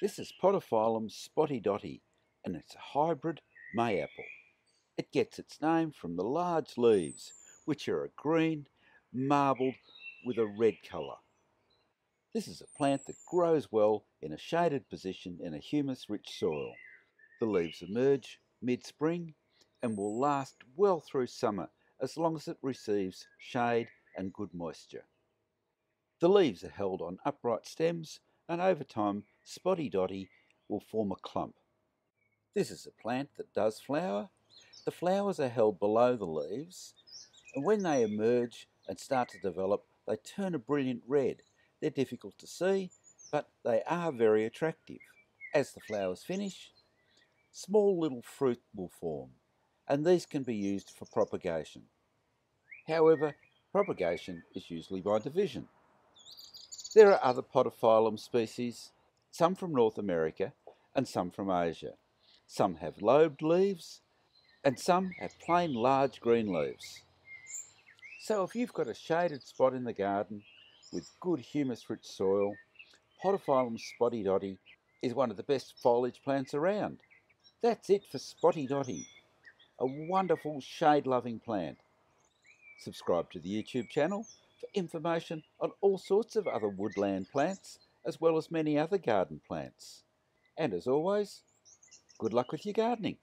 This is Podophyllum spotty dotty, and it's a hybrid mayapple. It gets its name from the large leaves, which are a green, marbled with a red colour. This is a plant that grows well in a shaded position in a humus-rich soil. The leaves emerge mid-spring and will last well through summer as long as it receives shade and good moisture. The leaves are held on upright stems and over time spotty dotty will form a clump. This is a plant that does flower. The flowers are held below the leaves and when they emerge and start to develop they turn a brilliant red. They're difficult to see but they are very attractive. As the flowers finish, small little fruit will form and these can be used for propagation. However, propagation is usually by division. There are other podophyllum species, some from North America and some from Asia. Some have lobed leaves and some have plain large green leaves. So if you've got a shaded spot in the garden with good humus-rich soil, Podophyllum spotty dotty is one of the best foliage plants around. That's it for Spotty Dotty, a wonderful shade-loving plant. Subscribe to the YouTube channel for information on all sorts of other woodland plants as well as many other garden plants. And as always, good luck with your gardening.